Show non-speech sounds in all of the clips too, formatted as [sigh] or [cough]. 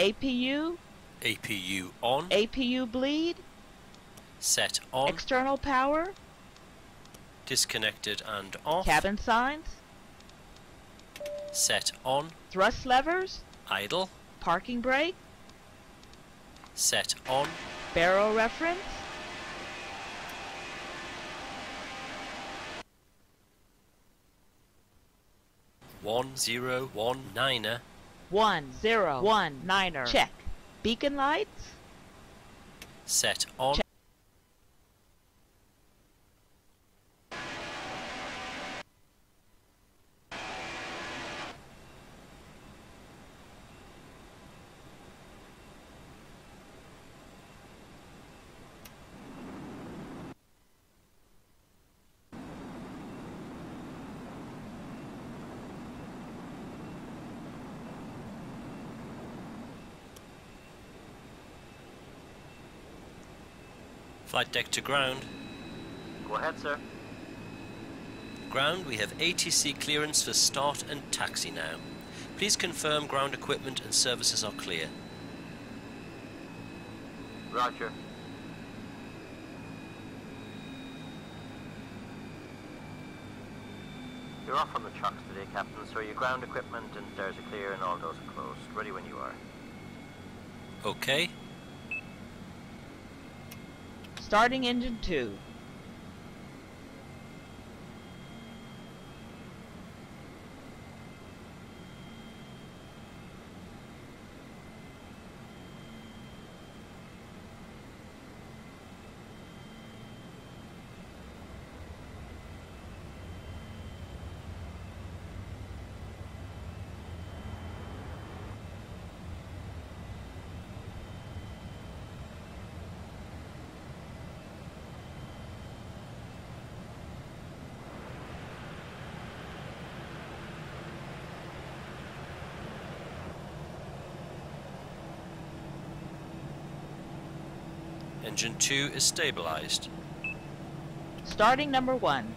APU, APU on. APU bleed, Set on. external power, Disconnected and off. cabin signs, Set on. thrust levers, Idle. parking brake, Set on. baro reference, One zero one niner. One zero one niner. Check. Beacon lights, Set on. Check. Flight deck to ground. Go ahead, sir. Ground, we have ATC clearance for start and taxi now. Please confirm ground equipment and services are clear. Roger. You're off on the trucks today, Captain, so your ground equipment and stairs are clear and all doors are closed. Ready when you are. Okay. Starting engine 2. Engine 2 is stabilized. Starting number 1.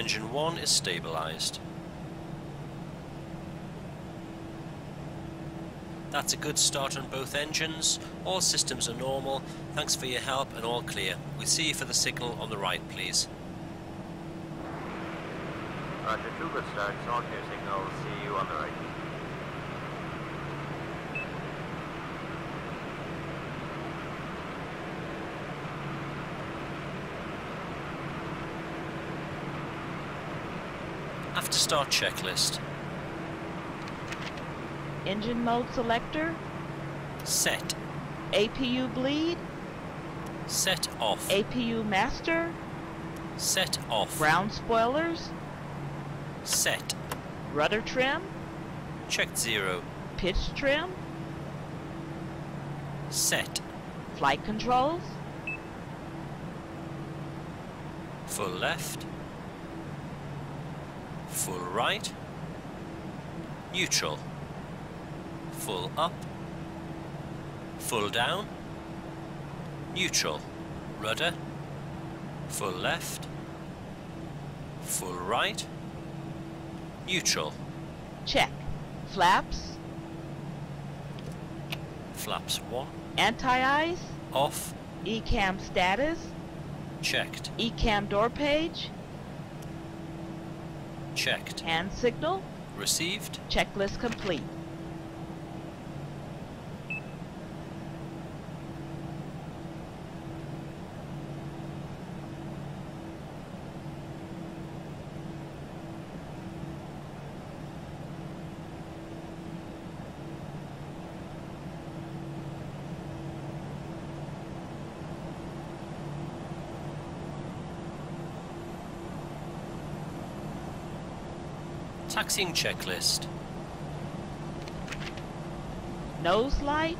Engine 1 is stabilized. That's a good start on both engines. All systems are normal. Thanks for your help and all clear. We'll see you for the signal on the right, please. Roger, two good starts, all clear signal. See you on the right. Start checklist. Engine mode selector, Set. APU bleed, Set off. APU master, Set off. ground spoilers, Set. rudder trim, Checked zero. pitch trim, Set. flight controls, Full left. Full right. Neutral. Full up. Full down. Neutral. Rudder. Full left. Full right. Neutral. check. Flaps, Flaps 1. anti-ice, Off. ECAM status, Checked. ECAM door page, Checked. hand signal, Received. checklist complete. Taxiing checklist. Nose light.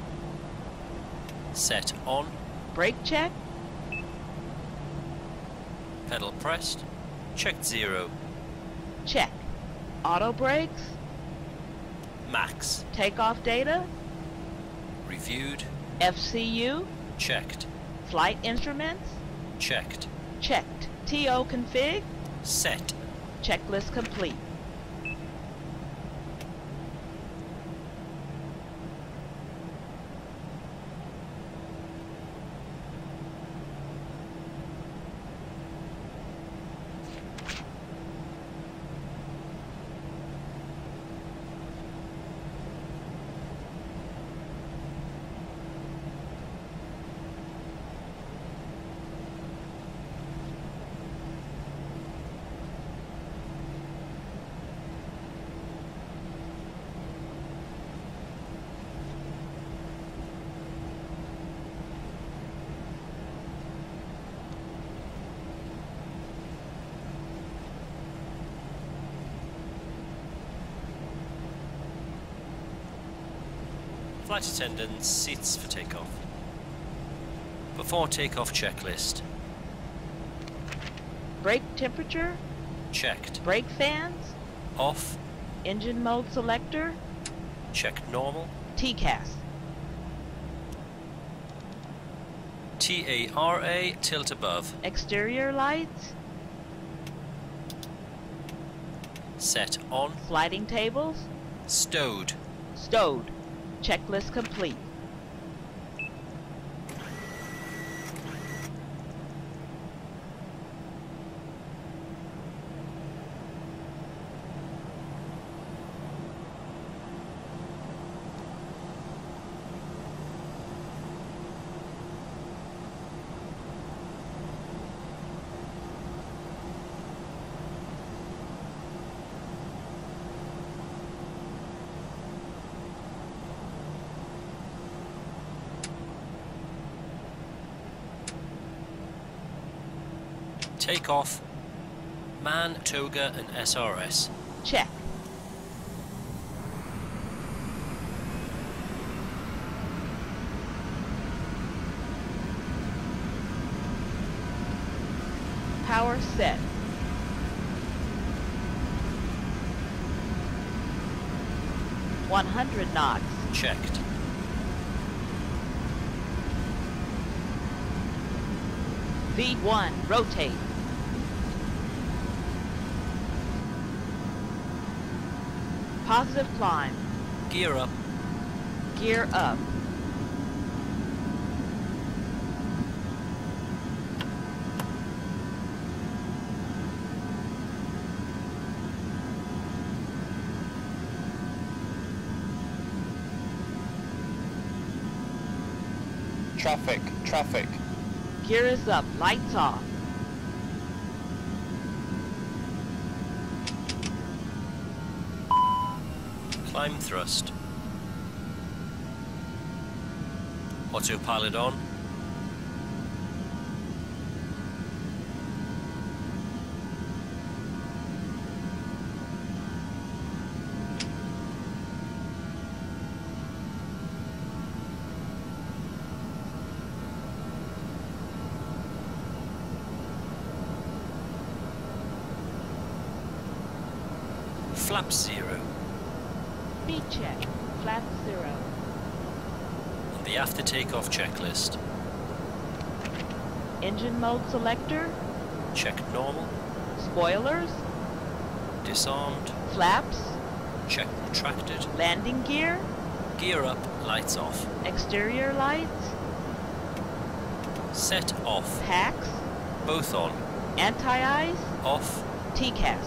Set on. Brake check. Pedal pressed. Checked zero. Check. Auto brakes. Max. Takeoff data. Reviewed. FCU. Checked. Flight instruments. Checked. Checked. TO config. Set. Checklist complete. Flight attendants, seats for takeoff. Before takeoff checklist. Brake temperature. Checked. Brake fans. Off. Engine mode selector. Checked normal. TCAS. T-A-R-A, tilt above. Exterior lights. Set on. Sliding tables. Stowed. Stowed. Checklist complete. Takeoff. Man, toga and SRS. Check. Power set. One hundred knots. Checked. V1, rotate. Positive climb. Gear up. Gear up. Traffic, traffic. Gear is up. Lights off. Climb thrust. Autopilot on. Flap zero. Speed check. Flat zero. On the after takeoff checklist. Engine mode selector. Check normal. Spoilers. Disarmed. Flaps. Check retracted. Landing gear. Gear up. Lights off. Exterior lights. Set off. Packs. Both on. Anti-ice. Off. TCAS.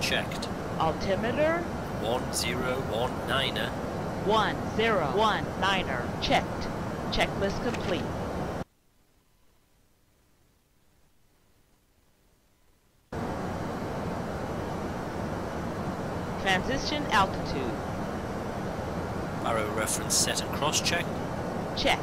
Checked. Altimeter. 1019er. 101 er. Checked. Checklist complete. Transition altitude. Baro reference set and cross check. Check.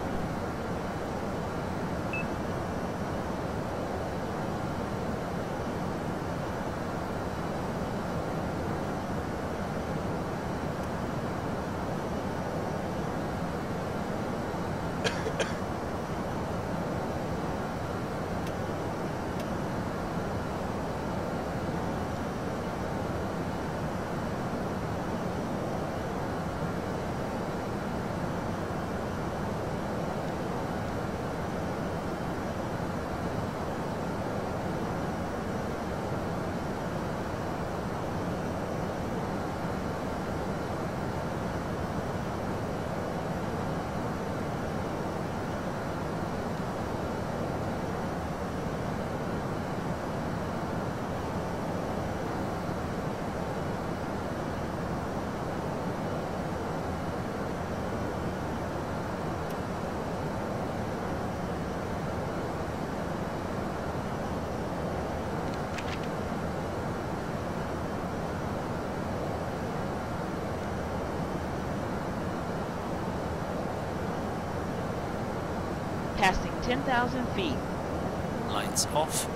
Passing 10,000 feet. Lights off.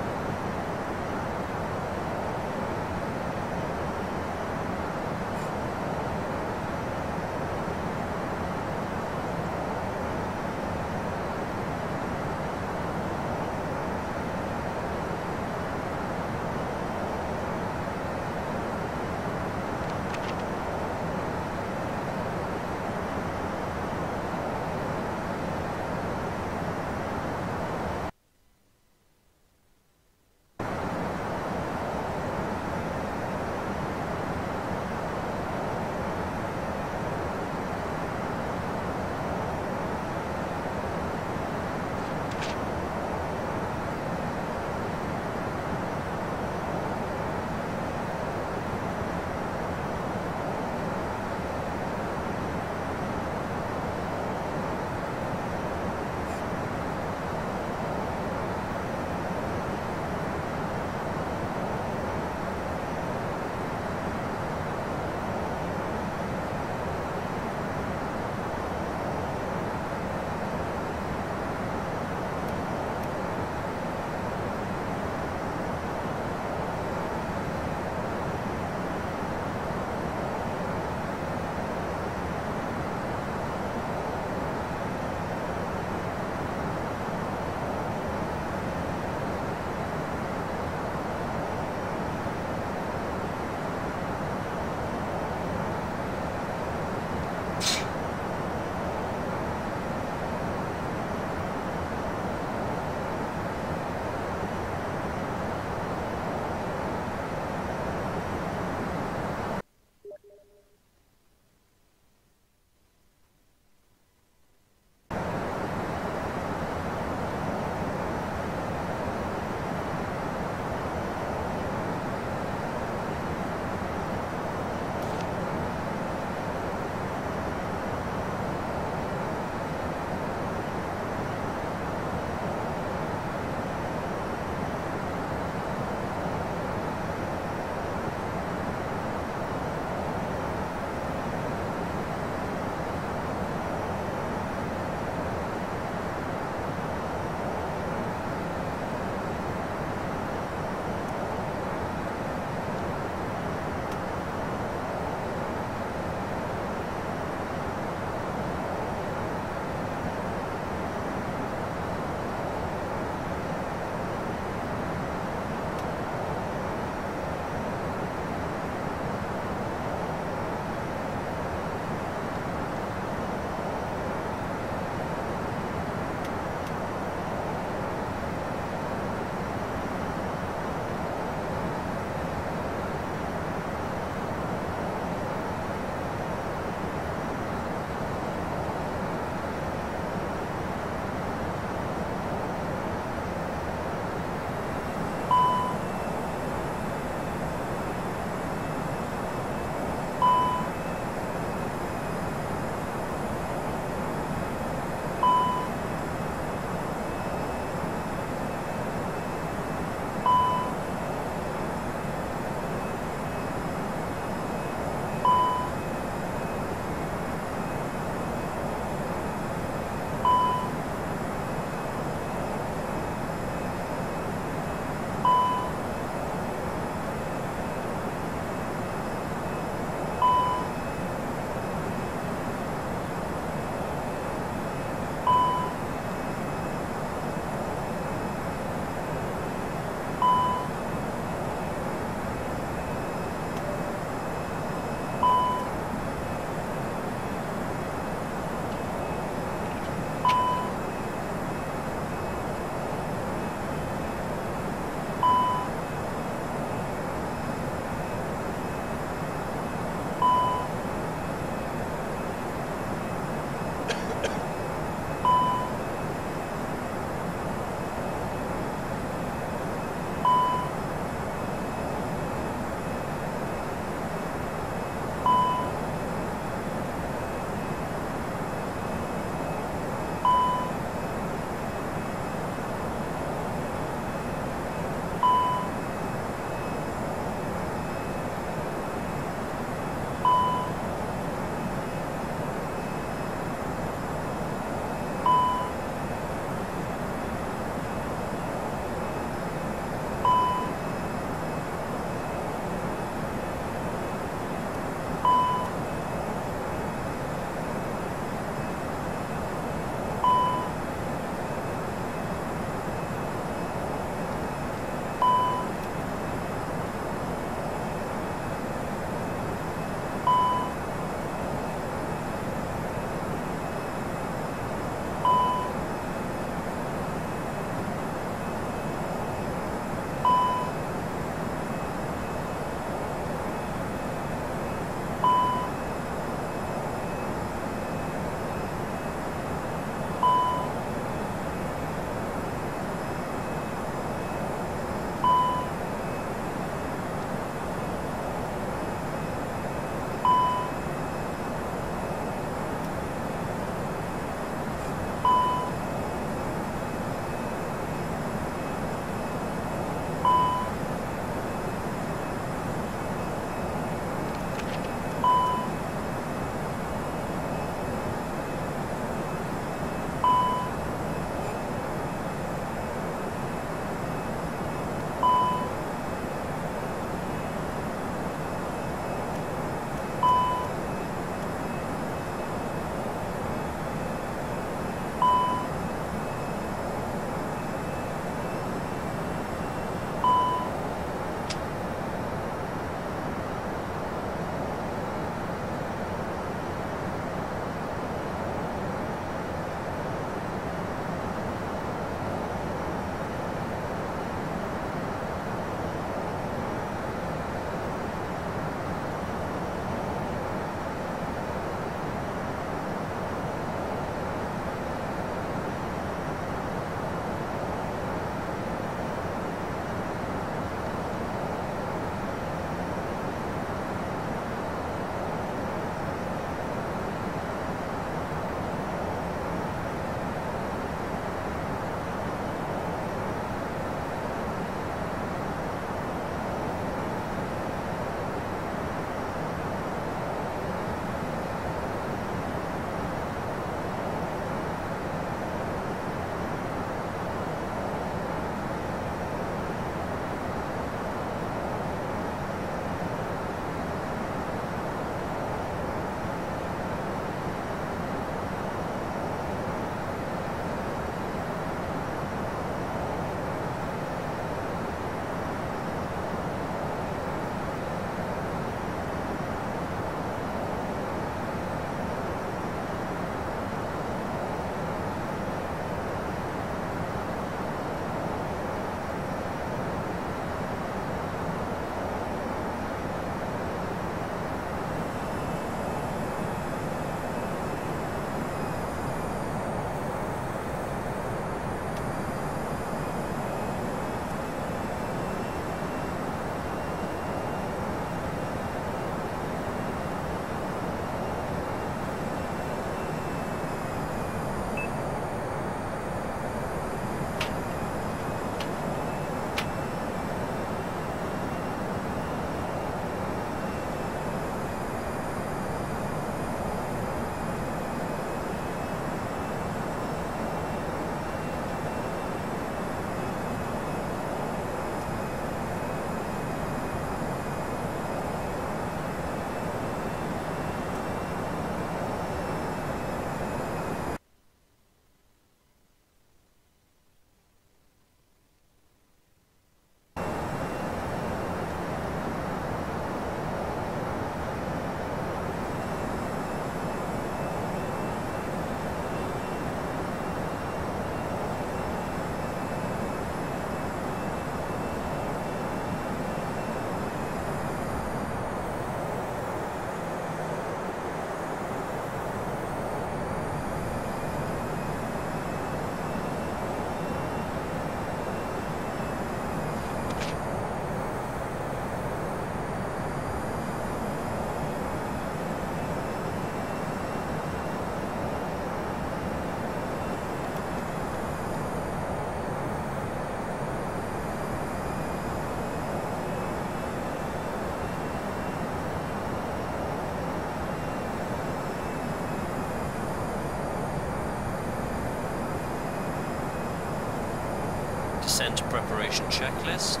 Descent preparation checklist.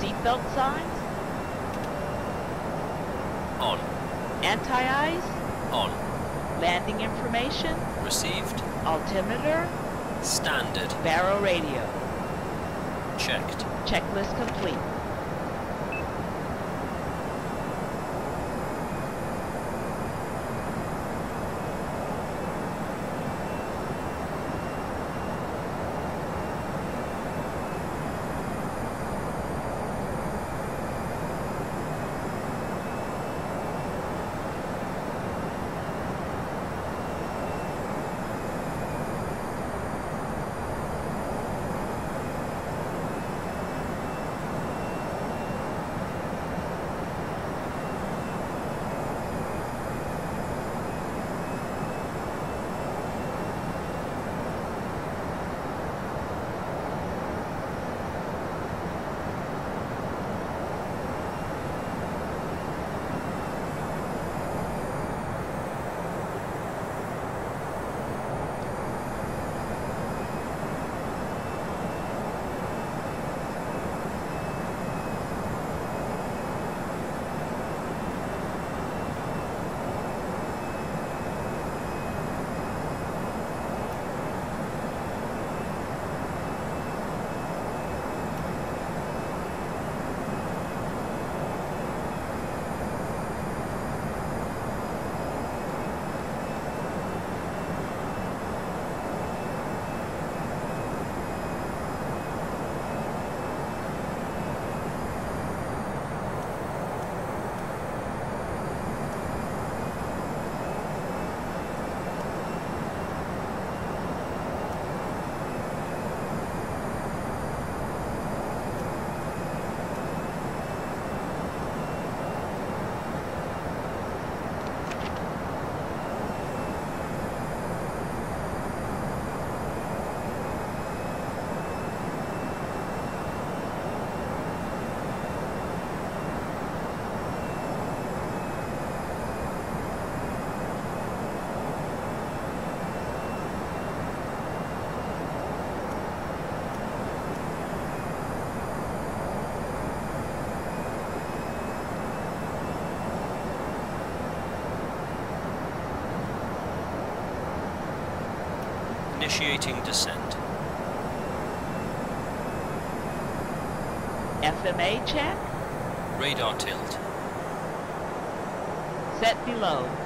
Seatbelt signs. On. Anti-ice. On. Landing information. Received. Altimeter. Standard. Baro radio. Checked. Checklist complete. Initiating descent. FMA check. Radar tilt. Set below.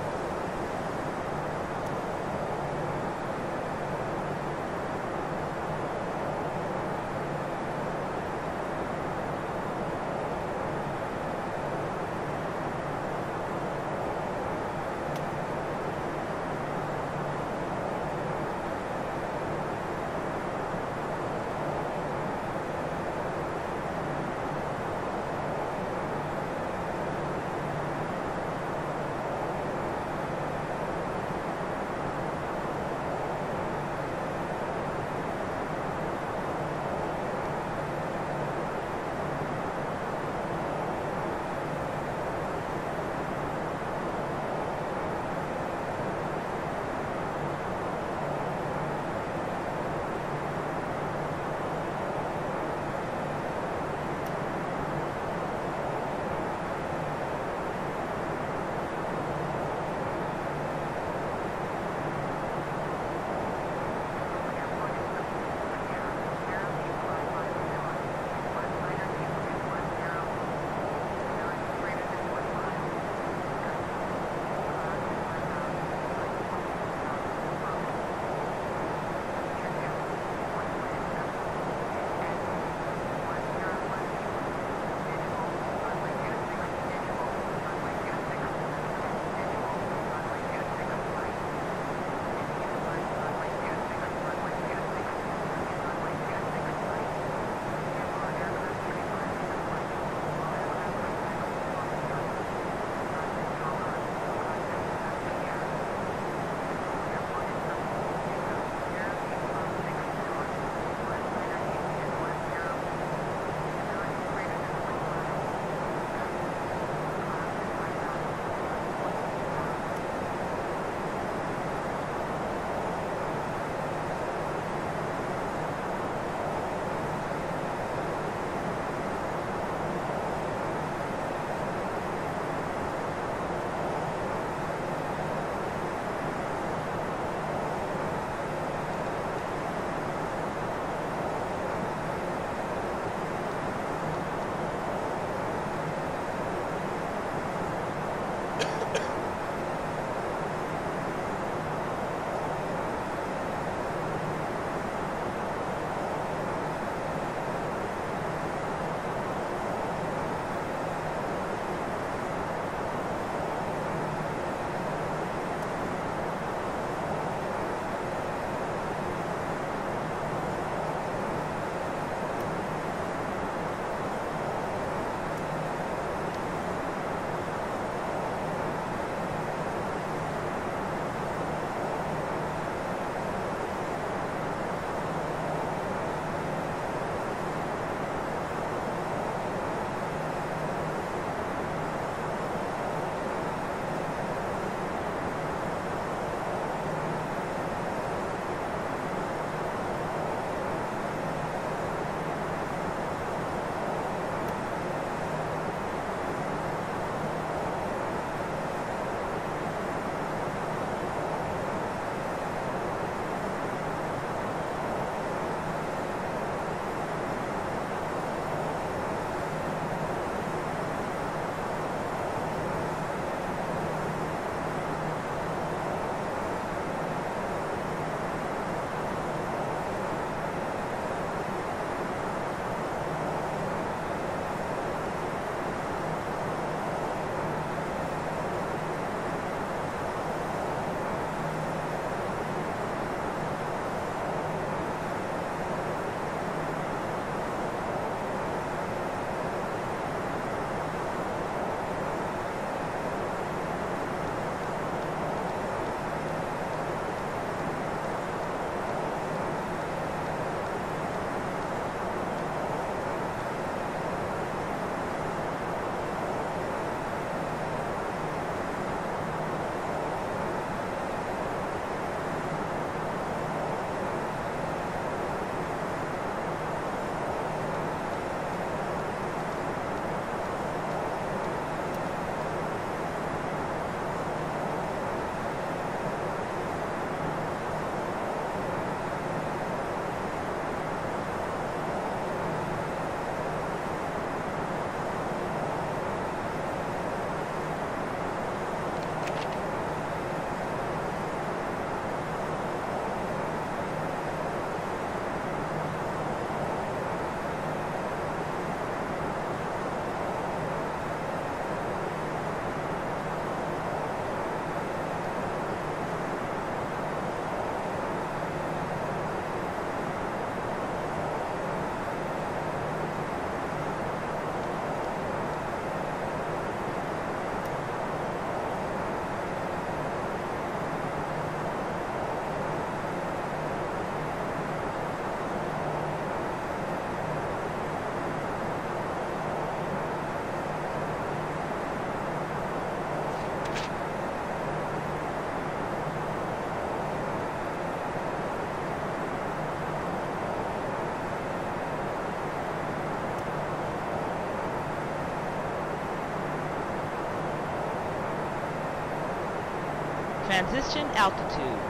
Transition altitude.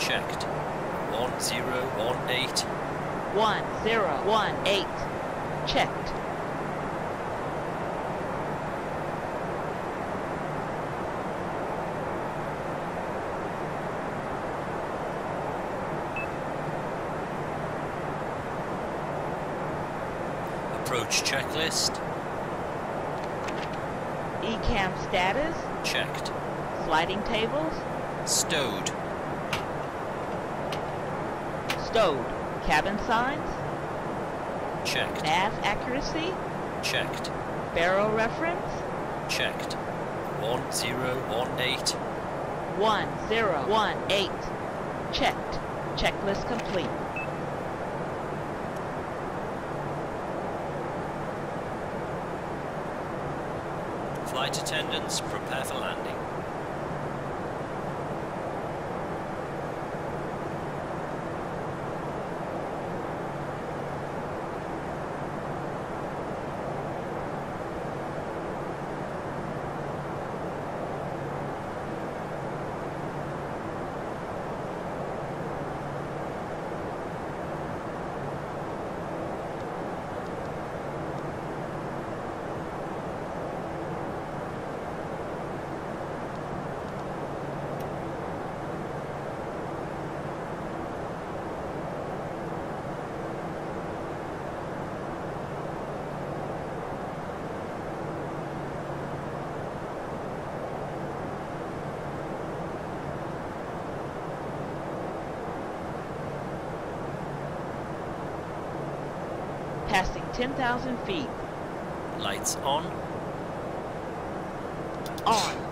Checked. 1018. 1018. Checked. Approach checklist. ECAM status. Checked. Sliding tables. Stowed. Stowed. Cabin signs. Checked. Nav accuracy. Checked. Baro reference. Checked. 1018. 1018. Checked. Checklist complete. Flight attendants, prepare for landing. Passing 10,000 feet. Lights on. On.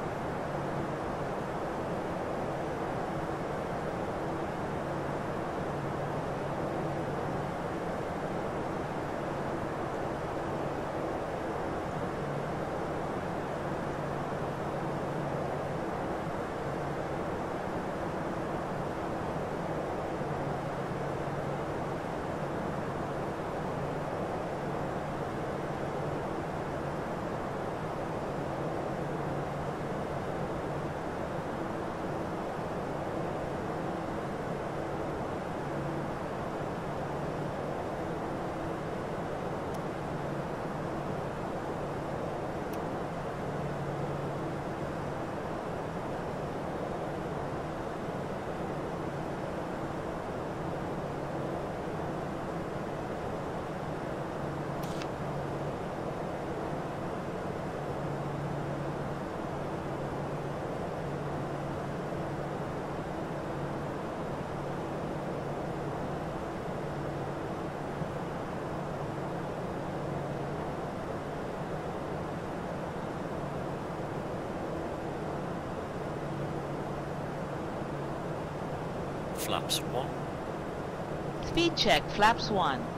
Flaps 1. Speed check. Flaps 1.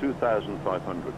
2,500.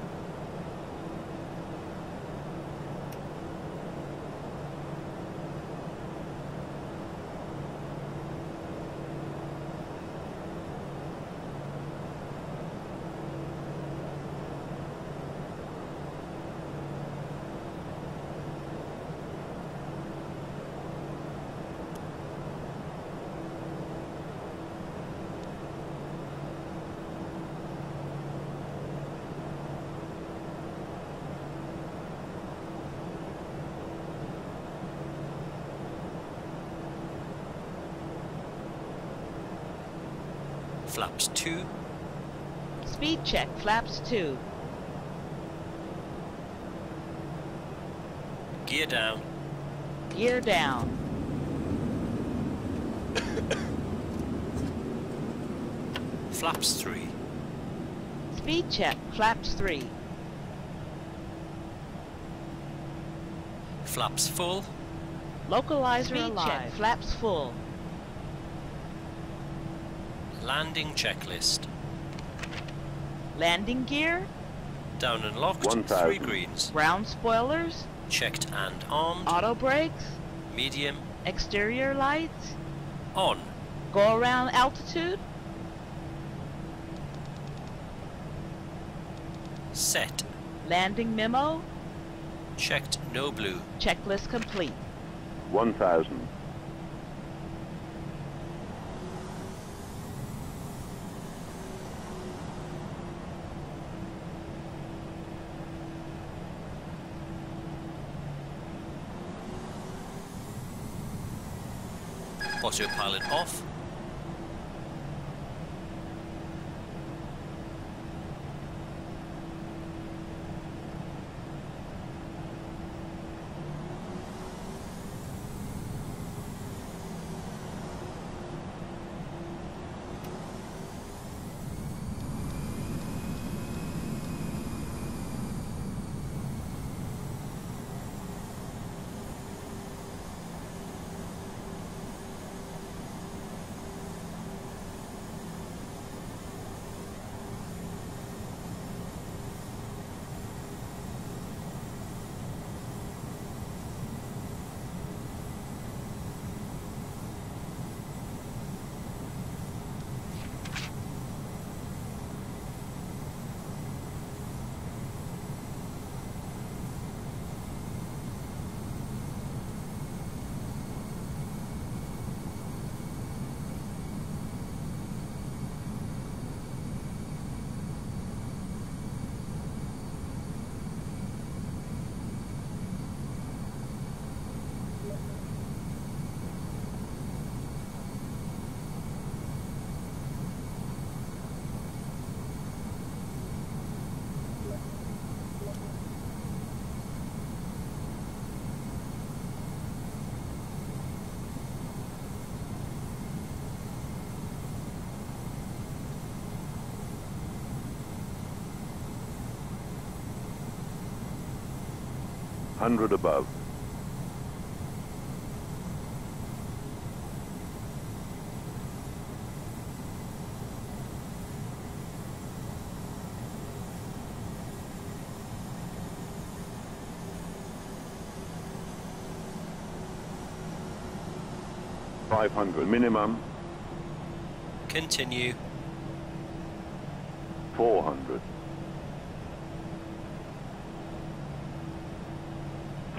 Check, flaps 2. gear down, Gear down. [coughs] flaps 3, Speed check, flaps 3. flaps full, Localizer Speed alive. check, flaps full. landing checklist. Landing gear, Down and locked, 1,000. 3 greens. ground spoilers, Checked and armed, auto brakes, medium, exterior lights, on, go around altitude, set, landing memo, checked no blue, checklist complete. 1,000. Autopilot off, Hundred above. Five hundred minimum. continue, Four hundred.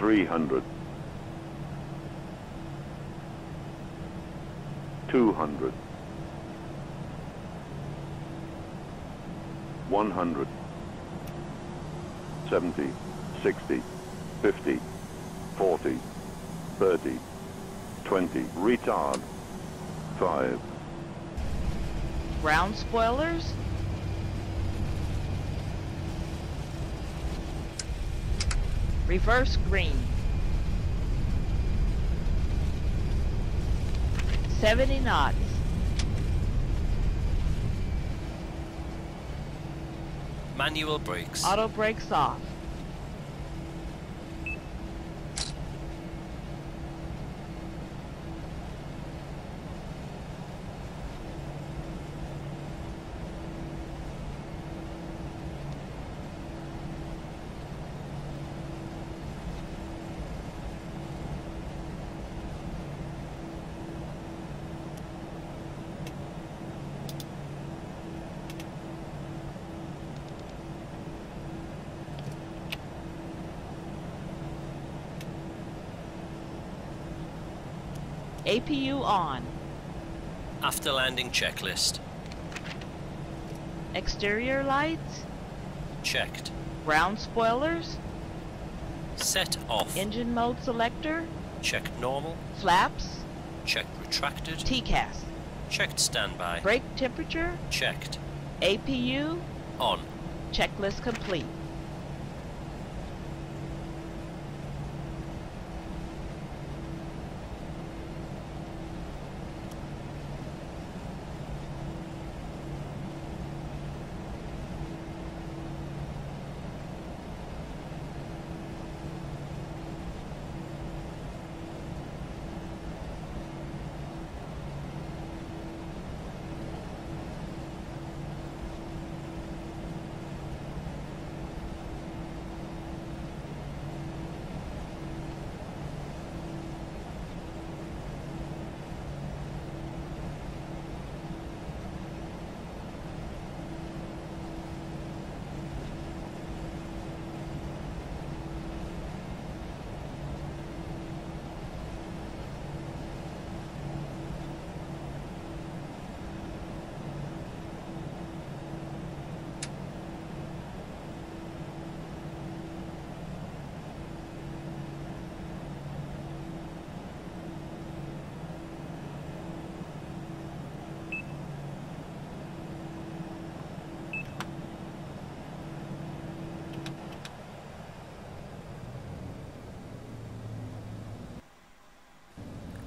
Three hundred. Two hundred. One hundred. Seventy. Sixty. Fifty. Forty. Thirty. Twenty. Retard. Five. Ground spoilers, reverse green. 70 knots. manual brakes, Auto brakes off. APU on. After landing checklist. Exterior lights. Checked. Ground spoilers. Set off. Engine mode selector. Checked normal. Flaps. Checked retracted. TCAS. Checked standby. Brake temperature. Checked. APU. On. Checklist complete.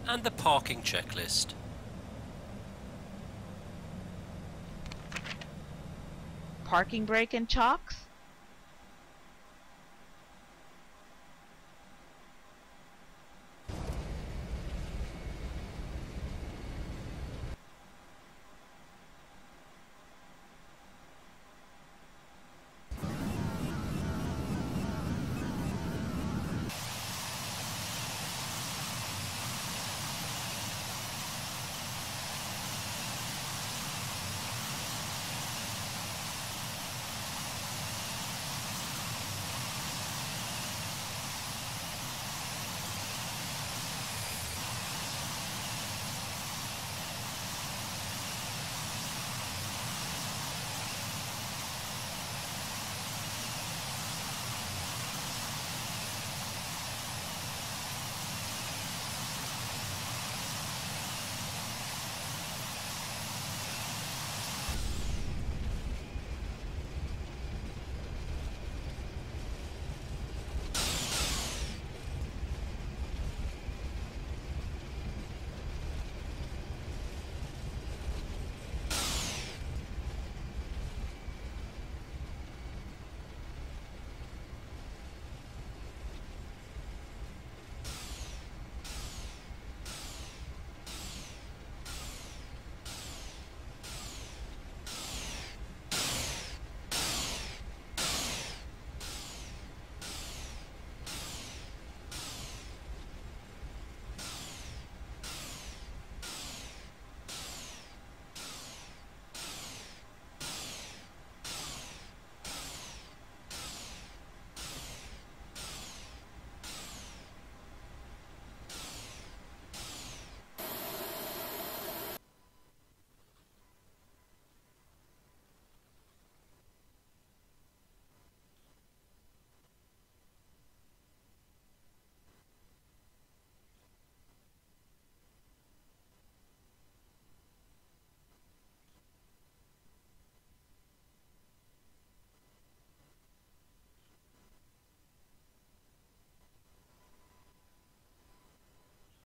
And the parking checklist. Parking brake and chocks.